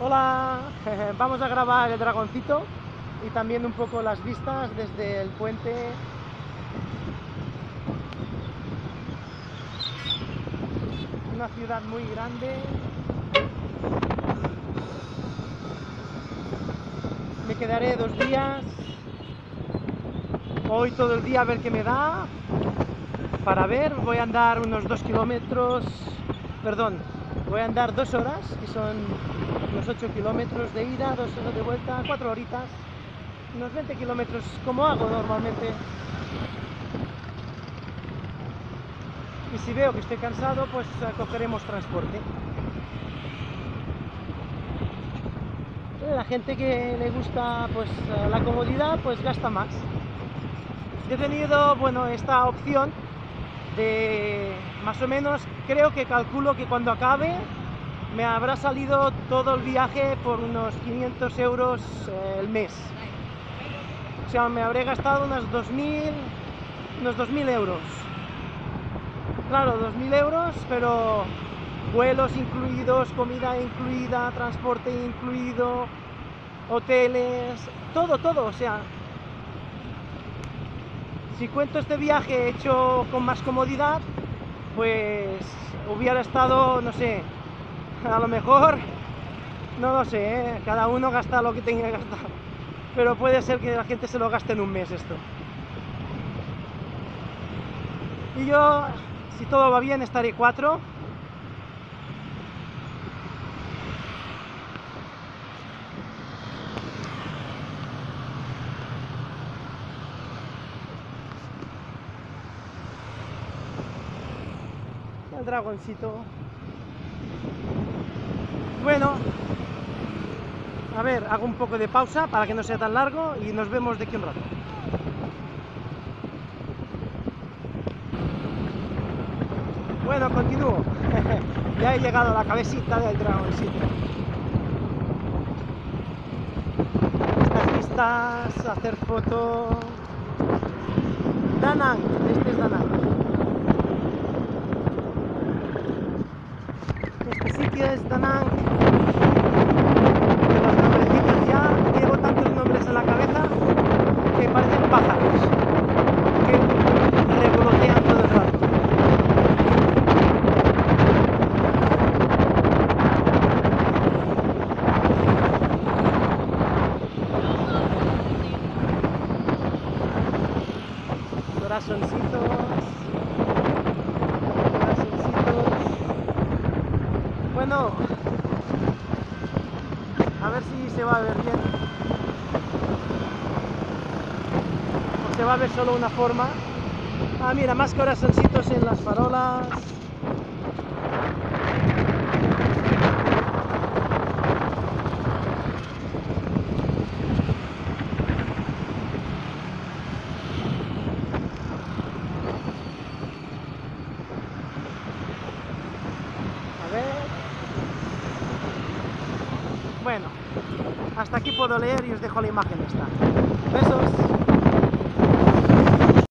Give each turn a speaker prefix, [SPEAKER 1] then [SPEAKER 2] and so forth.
[SPEAKER 1] Hola, vamos a grabar el dragoncito y también un poco las vistas desde el puente. Una ciudad muy grande. Me quedaré dos días. Hoy todo el día a ver qué me da. Para ver, voy a andar unos dos kilómetros. Perdón, voy a andar dos horas, que son unos 8 kilómetros de ida, dos horas de vuelta, cuatro horitas, unos 20 kilómetros como hago normalmente. Y si veo que estoy cansado, pues cogeremos transporte. La gente que le gusta pues la comodidad, pues gasta más. He tenido, bueno, esta opción de más o menos, creo que calculo que cuando acabe me habrá salido todo el viaje por unos 500 euros eh, el mes. O sea, me habré gastado unos 2.000, unos 2.000 euros. Claro, 2.000 euros, pero vuelos incluidos, comida incluida, transporte incluido, hoteles, todo, todo, o sea, si cuento este viaje hecho con más comodidad, pues hubiera estado, no sé, a lo mejor, no lo sé, ¿eh? cada uno gasta lo que tenga que gastar, pero puede ser que la gente se lo gaste en un mes esto. Y yo, si todo va bien, estaré cuatro. El dragoncito. Bueno, a ver, hago un poco de pausa para que no sea tan largo y nos vemos de aquí un rato. Bueno, continúo. ya he llegado a la cabecita del dragoncito. Estas vistas, hacer fotos. Danang, este es Danang. Sitio es Danang. De los nombrecitos ya llevo tantos nombres en la cabeza que parecen pájaros que revolotean todo el rato. Corazoncitos. Bueno, a ver si se va a ver bien. O se va a ver solo una forma. Ah, mira, más corazoncitos en las farolas. A ver. Bueno, hasta aquí puedo leer y os dejo la imagen esta. Besos.